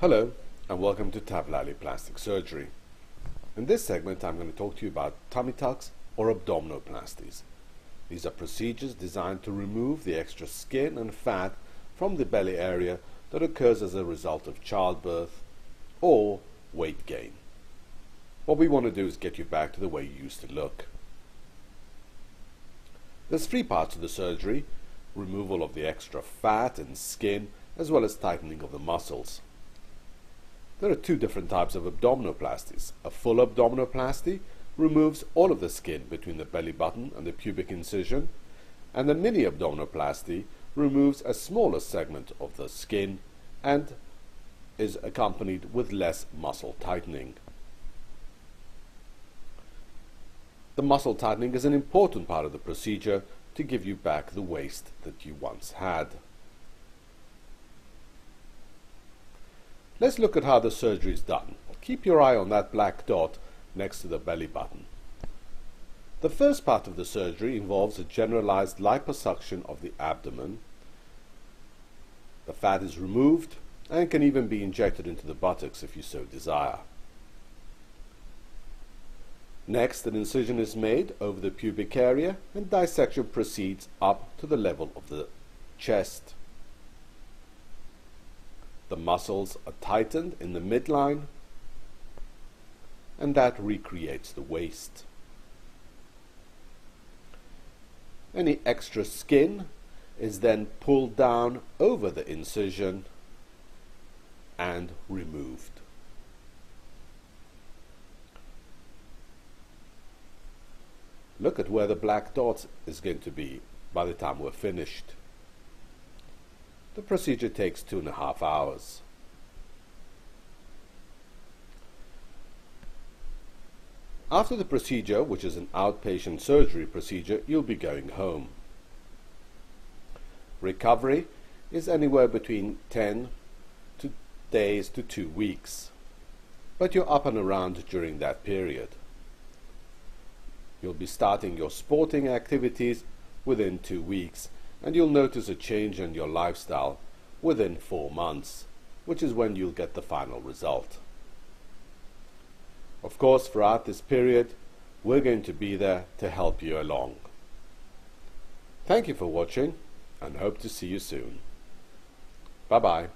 Hello and welcome to Tavlali Plastic Surgery. In this segment I'm going to talk to you about tummy tucks or abdominoplasties. These are procedures designed to remove the extra skin and fat from the belly area that occurs as a result of childbirth or weight gain. What we want to do is get you back to the way you used to look. There's three parts to the surgery, removal of the extra fat and skin as well as tightening of the muscles. There are two different types of abdominoplasties. A full abdominoplasty removes all of the skin between the belly button and the pubic incision, and the mini abdominoplasty removes a smaller segment of the skin and is accompanied with less muscle tightening. The muscle tightening is an important part of the procedure to give you back the waist that you once had. Let's look at how the surgery is done. Keep your eye on that black dot next to the belly button. The first part of the surgery involves a generalized liposuction of the abdomen. The fat is removed and can even be injected into the buttocks if you so desire. Next, an incision is made over the pubic area and dissection proceeds up to the level of the chest. The muscles are tightened in the midline and that recreates the waist. Any extra skin is then pulled down over the incision and removed. Look at where the black dot is going to be by the time we're finished. The procedure takes two and a half hours. After the procedure, which is an outpatient surgery procedure, you'll be going home. Recovery is anywhere between 10 to days to two weeks, but you're up and around during that period. You'll be starting your sporting activities within two weeks and you'll notice a change in your lifestyle within four months, which is when you'll get the final result. Of course, throughout this period, we're going to be there to help you along. Thank you for watching and hope to see you soon. Bye bye.